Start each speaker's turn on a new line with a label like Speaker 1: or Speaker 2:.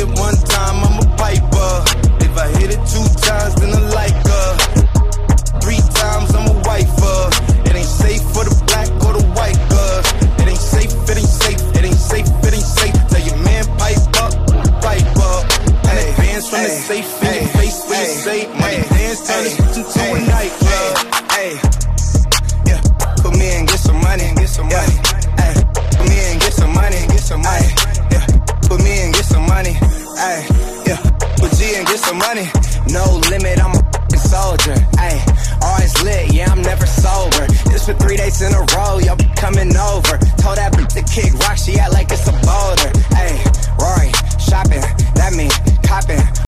Speaker 1: it one time, I'm a piper. If I hit it two times, then I like her. Three times, I'm a wifer. It ain't safe for the black or the white girl. It ain't safe, it ain't safe, it ain't safe, it ain't safe. Tell your man, pipe up, pipe up. And advance from ay, the safe ay, in your face when you say, money ay, dance, turn this into a night.
Speaker 2: In, get some money. No limit, I'm a soldier. Hey, always lit, yeah, I'm never sober. This for three days in a row, y'all coming over. Told that bitch to kick rock, she act like it's a boulder. Hey,